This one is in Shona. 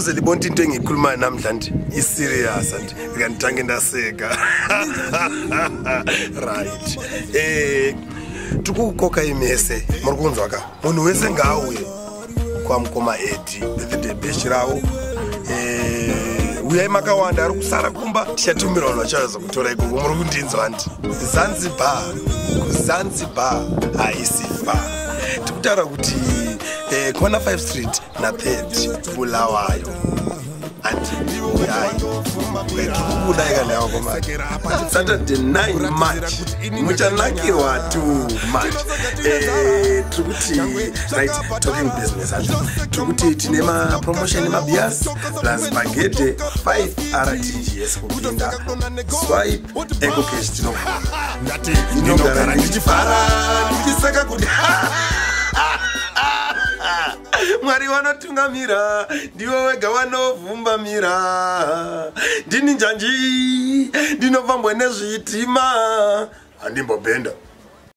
ukuze libona ukuthi into engiyikhulumayo namhlanje iserious andi kanditange ndaseka. Right. Um tikukoka imese muri kunzwa ka munhu wese ngaauye kwamukoma edi birthday beshi ravo um uyai makawanda ari kusara kumba. Tichatumirwa vanhu vachawaza kutora ikoko muri kundinzwa andi zanzibar kuzanzibar haisi fa tikutaura kuti um kona 5 street na3 bulawayo. Andiyaitirikubuda ikanayakomasaturday 9 march. Muchanakirwa to march. Tiri kuti right talking business ati tiri kuti tine mapromotion emabias plus bagede 5 rtgs kupinda swipe ecocash tinogara ndichifara mwari wanotungamira ndiwo wega wanovhumbamira. Ndini njanji? Ndinofambwa nezvitima handimbobhenda